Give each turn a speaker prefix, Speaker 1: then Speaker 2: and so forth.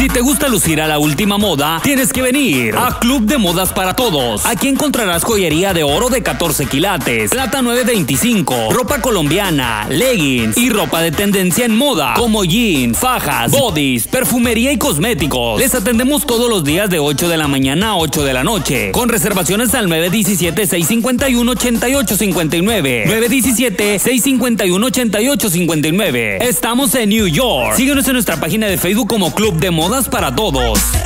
Speaker 1: Si te gusta lucir a la última moda, tienes que venir a Club de Modas para Todos. Aquí encontrarás joyería de oro de 14 quilates, plata 925, ropa colombiana, leggings y ropa de tendencia en moda, como jeans, fajas, bodies, perfumería y cosméticos. Les atendemos todos los días de 8 de la mañana a 8 de la noche, con reservaciones al 917-651-8859. 917-651-8859. Estamos en New York. Síguenos en nuestra página de Facebook como Club de Modas para Todos.